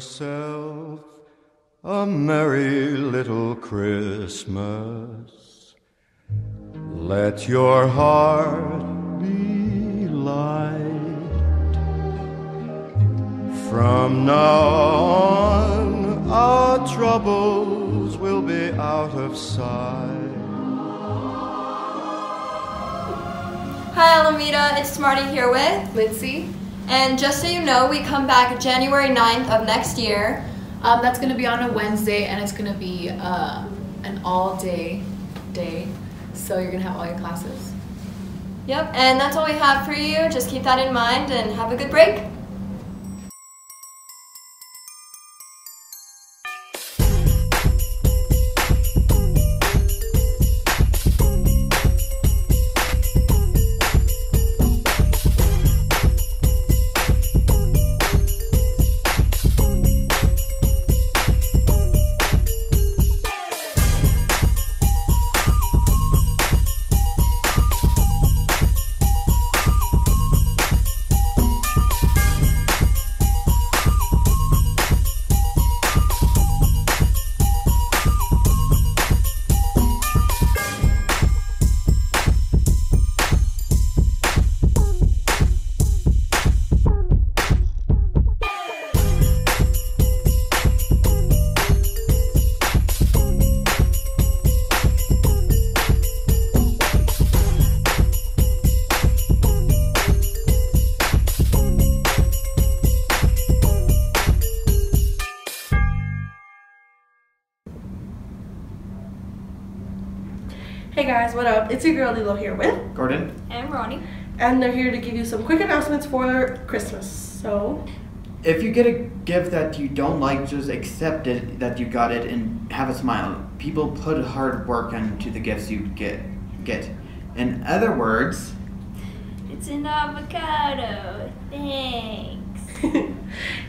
yourself a merry little Christmas. Let your heart be light. From now on, our troubles will be out of sight. Hi Alameda, it's Smarty here with Lindsay. And just so you know, we come back January 9th of next year. Um, that's going to be on a Wednesday and it's going to be uh, an all day day. So you're going to have all your classes. Yep, and that's all we have for you. Just keep that in mind and have a good break. Guys, what up? It's your girl Lilo here with Gordon. And Ronnie. and they're here to give you some quick announcements for Christmas. So, If you get a gift that you don't like, just accept it that you got it and have a smile. People put hard work into the gifts you get. Get. In other words, It's an avocado.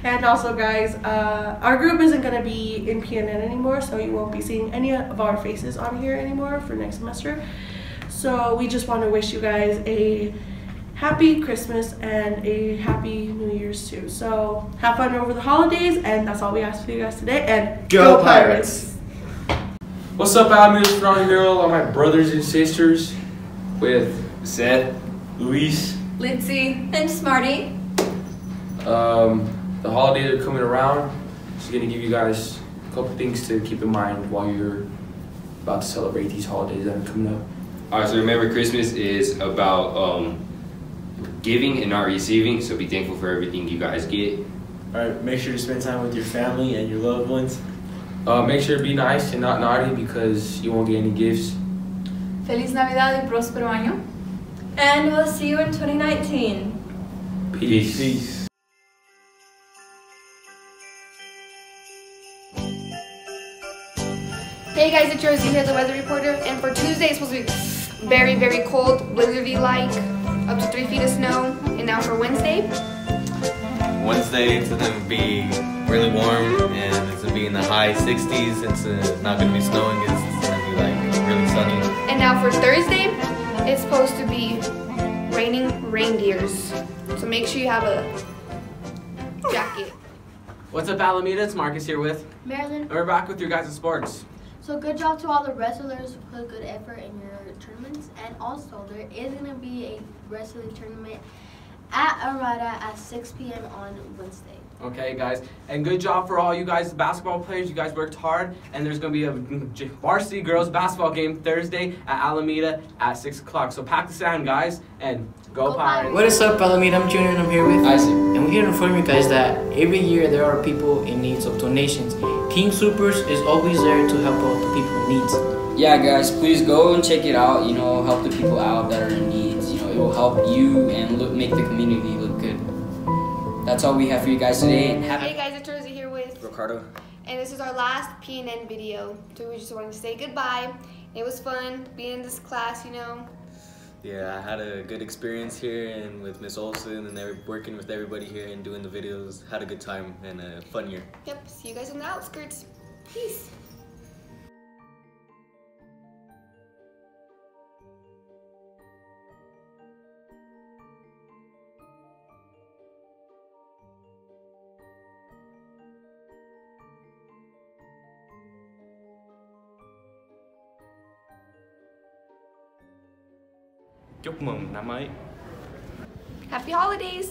Thanks. and also guys, uh, our group isn't gonna be in PNN anymore, so you won't be seeing any of our faces on here anymore for next semester. So we just want to wish you guys a happy Christmas and a happy New Year's too. So have fun over the holidays, and that's all we ask for you guys today. And Go Pirates! What's up, Alameda Strong Girl, all my brothers and sisters, with Seth, Luis. Lindsay. And Smarty. Um, the holidays are coming around. Just gonna give you guys a couple things to keep in mind while you're about to celebrate these holidays that are coming up. Alright, so remember Christmas is about um, giving and not receiving, so be thankful for everything you guys get. Alright, make sure to spend time with your family and your loved ones. Uh, make sure to be nice and not naughty because you won't get any gifts. Feliz Navidad y próspero año. And we'll see you in 2019. Peace. Peace. Hey guys, it's Rosie here, the weather reporter, and for Tuesday it's supposed to be very, very cold, blizzardy-like, up to three feet of snow. And now for Wednesday, Wednesday it's gonna be really warm and it's gonna be in the high 60s. It's uh, not gonna be snowing. It's, it's gonna be like really sunny. and now for Thursday, it's supposed to be raining reindeers. So make sure you have a jacket. What's up, Alameda? It's Marcus here with. Marilyn, And we're back with your guys' sports. So good job to all the wrestlers who put good effort in your tournaments. And also, there is going to be a wrestling tournament at Arvada at 6 p.m. on Wednesday. Okay, guys. And good job for all you guys, basketball players. You guys worked hard. And there's going to be a varsity girls basketball game Thursday at Alameda at 6 o'clock. So pack the sand, guys, and go, Go Pirates. What is up, Alameda? I'm Junior and I'm here with Isaac. And we're here to inform you guys that every year there are people in need of donations. King Soopers is always there to help out the people in need. Yeah, guys, please go and check it out. You know, help the people out that are in needs. You know, it will help you and look, make the community look good. That's all we have for you guys today. And happy Hey guys, it's Rosie here with, Ricardo. and this is our last PNN video. So we just wanted to say goodbye. It was fun being in this class, you know. Yeah, I had a good experience here and with Miss Olson and every, working with everybody here and doing the videos. Had a good time and a fun year. Yep, see you guys on the outskirts. Peace. Chúc mừng năm mới. Happy holidays!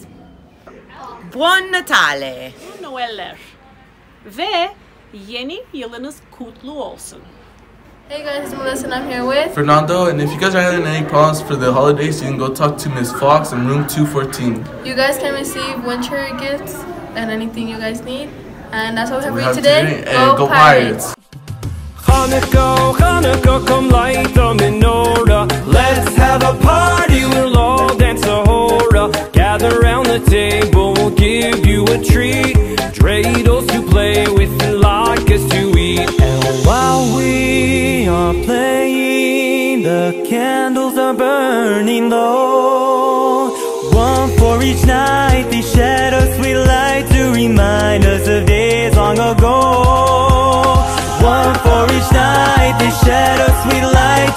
Buon Natale. Noeller. Ve yeni yılınız kutlu olsun. Hey guys, it's Melissa and I'm here with Fernando, and if you guys are having any problems for the holidays, you can go talk to Miss Fox in room 214. You guys can receive winter gifts and anything you guys need. And that's what we have for you today. today, and go Pirates. Hanukkah, Hanukkah, come light the menorah. Let's have a party, we'll all dance a hora. Gather round the table, we'll give you a treat. Dreidels to play with and latkes to eat. And while we are playing, the candles are burning low. One for each night, they shed a sweet light to remind us of days long ago. One for each night, they shed a sweet light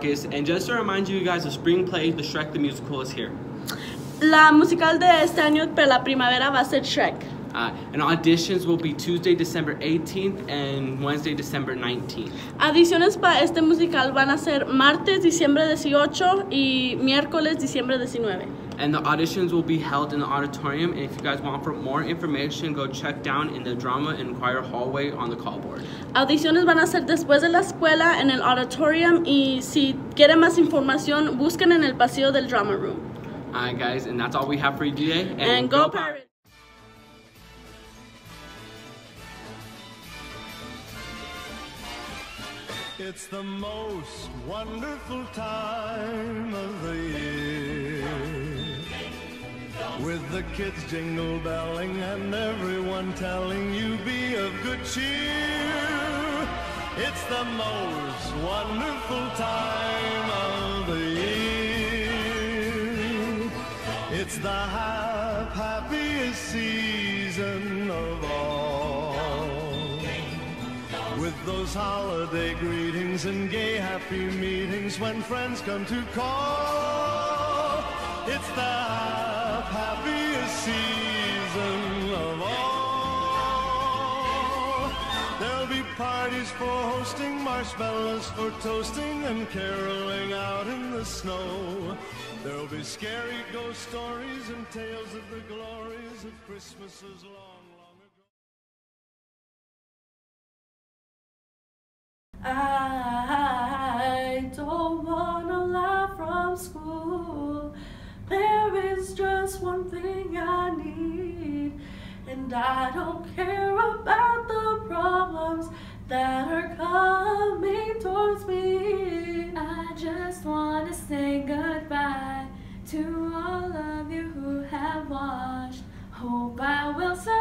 Marcus, and just to remind you guys, the spring play, the Shrek the Musical, is here. La musical de este año para la primavera va a ser Shrek. Uh, and auditions will be Tuesday, December 18th and Wednesday, December 19th. Adiciones para este musical van a ser martes, diciembre 18 y miércoles, diciembre 19. And the auditions will be held in the auditorium. And if you guys want for more information, go check down in the drama and choir hallway on the call board. Audiciones van a ser después de la escuela en el auditorium y si quieren más información, busquen en el pasillo del drama room. Alright, guys, and that's all we have for you today. And, go Pirates! It's the most wonderful time of the year. With the kids jingle belling and everyone telling you be of good cheer. It's the most wonderful time of the year. It's the hap- happiest season of all. With those holiday greetings and gay happy meetings when friends come to call. It's the season of all. There'll be parties for hosting, marshmallows for toasting, and caroling out in the snow. There'll be scary ghost stories and tales of the glories of Christmases long, long ago. I don't wanna laugh from school. There is just one thing and I don't care about the problems that are coming towards me. I just want to say goodbye to all of you who have watched. Hope I will survive.